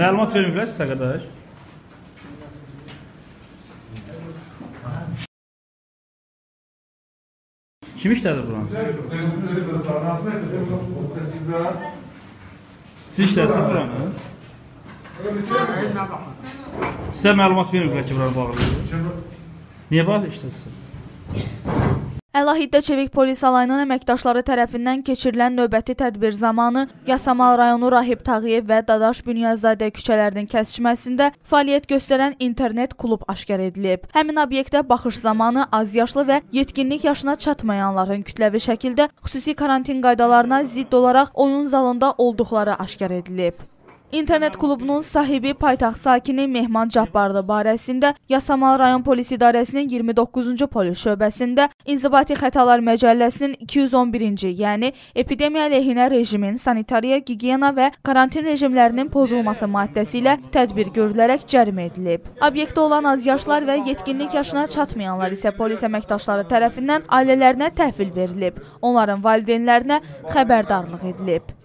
Məlumat verməyiblər sizə qardaş? Kim işlədir buranı? Siz işlərsiniz buranı? Sizə məlumat verməyiblər ki, buranı bağlayır. Niyə bağlı işləsin? Əlahiddə Çevik polis alayının əməkdaşları tərəfindən keçirilən növbəti tədbir zamanı Yasamal rayonu Rahib Tağıyev və Dadaş Bünyadzadə küçələrinin kəsişməsində fəaliyyət göstərən internet klub aşkar edilib. Həmin obyektə baxış zamanı az yaşlı və yetkinlik yaşına çatmayanların kütləvi şəkildə xüsusi karantin qaydalarına zidd olaraq oyun zalında olduqları aşkar edilib. İnternet klubunun sahibi paytaxt sakini Mehman Cabbarlı barəsində Yasamal rayon polis idarəsinin 29-cu polis şöbəsində İnzibati Xətalar Məcəlləsinin 211-ci, yəni epidemiya əleyhinə rejimin sanitariya, gigiyena və karantin rejimlərinin pozulması maddəsi ilə tədbir görülərək cərimə edilib. Obyektdə olan azyaşlar və yetkinlik yaşına çatmayanlar isə polis əməkdaşları tərəfindən ailələrinə təhvil verilib. Onların valideynlərinə xəbərdarlıq edilib.